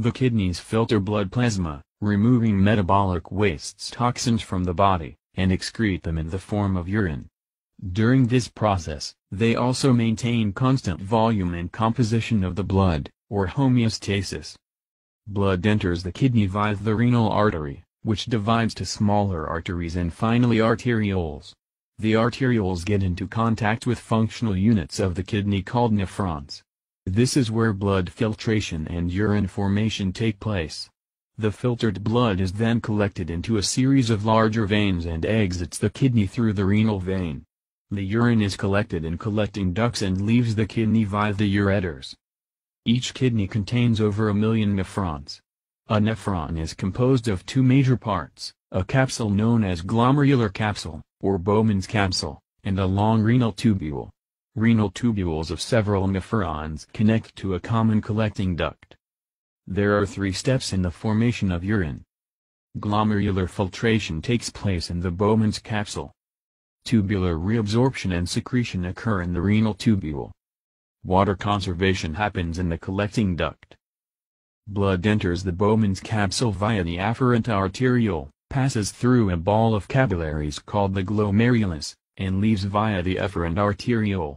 The kidneys filter blood plasma, removing metabolic wastes toxins from the body, and excrete them in the form of urine. During this process, they also maintain constant volume and composition of the blood, or homeostasis. Blood enters the kidney via the renal artery, which divides to smaller arteries and finally arterioles. The arterioles get into contact with functional units of the kidney called nephrons. This is where blood filtration and urine formation take place. The filtered blood is then collected into a series of larger veins and exits the kidney through the renal vein. The urine is collected in collecting ducts and leaves the kidney via the ureters. Each kidney contains over a million nephrons. A nephron is composed of two major parts, a capsule known as glomerular capsule, or Bowman's capsule, and a long renal tubule. Renal tubules of several nephrons connect to a common collecting duct. There are three steps in the formation of urine. Glomerular filtration takes place in the Bowman's capsule. Tubular reabsorption and secretion occur in the renal tubule. Water conservation happens in the collecting duct. Blood enters the Bowman's capsule via the afferent arteriole, passes through a ball of capillaries called the glomerulus, and leaves via the efferent arteriole.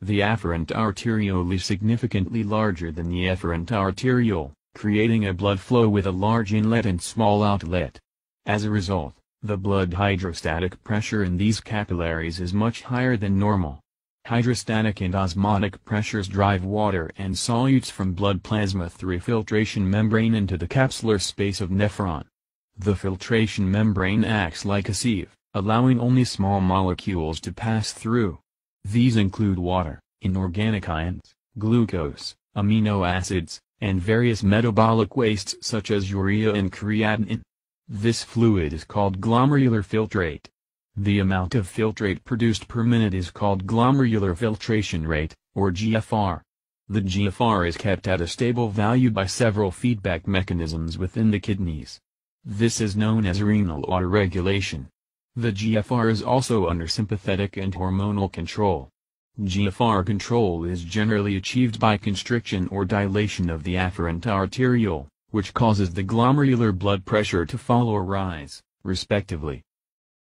The afferent arteriole is significantly larger than the efferent arteriole, creating a blood flow with a large inlet and small outlet. As a result, the blood hydrostatic pressure in these capillaries is much higher than normal. Hydrostatic and osmotic pressures drive water and solutes from blood plasma through filtration membrane into the capsular space of nephron. The filtration membrane acts like a sieve, allowing only small molecules to pass through. These include water, inorganic ions, glucose, amino acids, and various metabolic wastes such as urea and creatinine. This fluid is called glomerular filtrate. The amount of filtrate produced per minute is called glomerular filtration rate, or GFR. The GFR is kept at a stable value by several feedback mechanisms within the kidneys. This is known as renal autoregulation. The GFR is also under sympathetic and hormonal control. GFR control is generally achieved by constriction or dilation of the afferent arteriole which causes the glomerular blood pressure to fall or rise, respectively.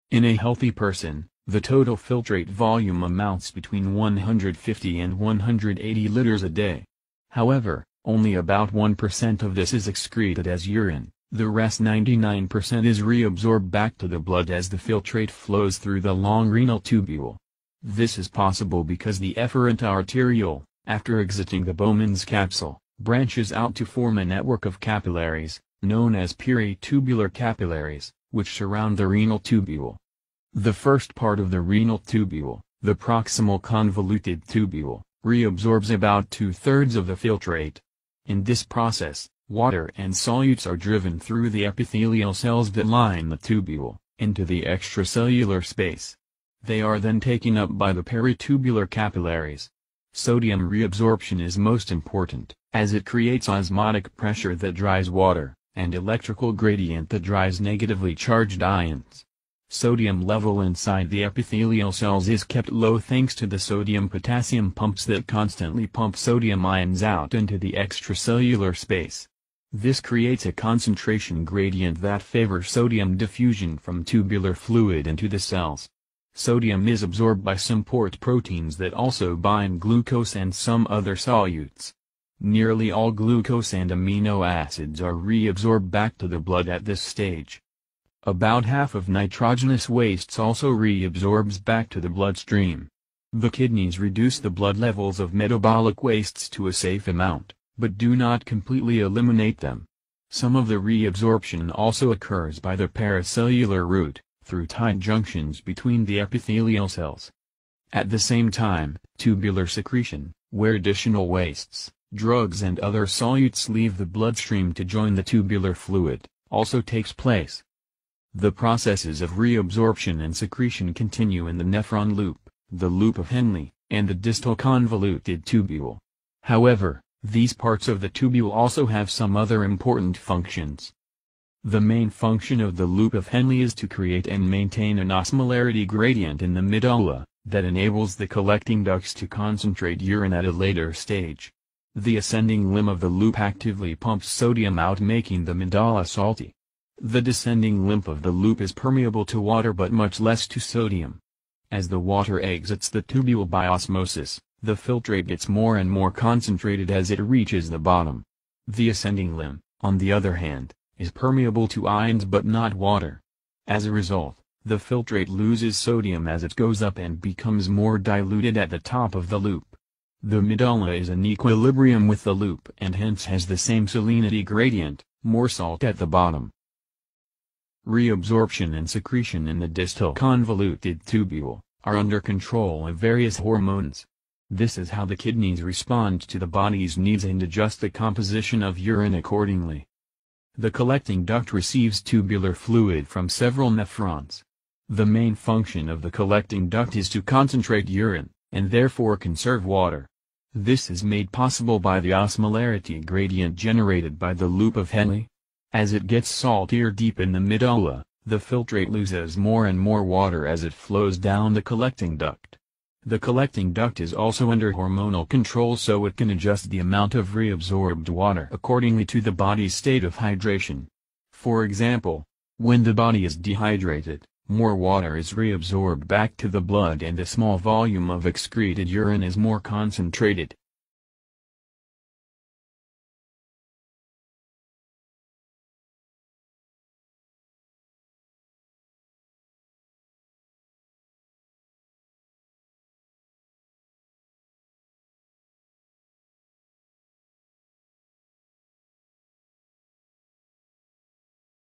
In a healthy person, the total filtrate volume amounts between 150 and 180 liters a day. However, only about 1% of this is excreted as urine, the rest 99% is reabsorbed back to the blood as the filtrate flows through the long renal tubule. This is possible because the efferent arteriole, after exiting the Bowman's capsule, branches out to form a network of capillaries, known as peritubular capillaries, which surround the renal tubule. The first part of the renal tubule, the proximal convoluted tubule, reabsorbs about two-thirds of the filtrate. In this process, water and solutes are driven through the epithelial cells that line the tubule, into the extracellular space. They are then taken up by the peritubular capillaries. Sodium reabsorption is most important as it creates osmotic pressure that dries water, and electrical gradient that dries negatively charged ions. Sodium level inside the epithelial cells is kept low thanks to the sodium-potassium pumps that constantly pump sodium ions out into the extracellular space. This creates a concentration gradient that favors sodium diffusion from tubular fluid into the cells. Sodium is absorbed by symport proteins that also bind glucose and some other solutes. Nearly all glucose and amino acids are reabsorbed back to the blood at this stage. About half of nitrogenous wastes also reabsorbs back to the bloodstream. The kidneys reduce the blood levels of metabolic wastes to a safe amount, but do not completely eliminate them. Some of the reabsorption also occurs by the paracellular route, through tight junctions between the epithelial cells. At the same time, tubular secretion, where additional wastes, drugs and other solutes leave the bloodstream to join the tubular fluid, also takes place. The processes of reabsorption and secretion continue in the nephron loop, the loop of Henle, and the distal convoluted tubule. However, these parts of the tubule also have some other important functions. The main function of the loop of Henle is to create and maintain an osmolarity gradient in the medulla, that enables the collecting ducts to concentrate urine at a later stage. The ascending limb of the loop actively pumps sodium out making the medulla salty. The descending limb of the loop is permeable to water but much less to sodium. As the water exits the tubule by osmosis, the filtrate gets more and more concentrated as it reaches the bottom. The ascending limb, on the other hand, is permeable to ions but not water. As a result, the filtrate loses sodium as it goes up and becomes more diluted at the top of the loop. The medulla is in equilibrium with the loop and hence has the same salinity gradient, more salt at the bottom. Reabsorption and secretion in the distal convoluted tubule, are under control of various hormones. This is how the kidneys respond to the body's needs and adjust the composition of urine accordingly. The collecting duct receives tubular fluid from several nephrons. The main function of the collecting duct is to concentrate urine, and therefore conserve water. This is made possible by the osmolarity gradient generated by the loop of Henle. As it gets saltier deep in the medulla, the filtrate loses more and more water as it flows down the collecting duct. The collecting duct is also under hormonal control so it can adjust the amount of reabsorbed water accordingly to the body's state of hydration. For example, when the body is dehydrated, more water is reabsorbed back to the blood and a small volume of excreted urine is more concentrated.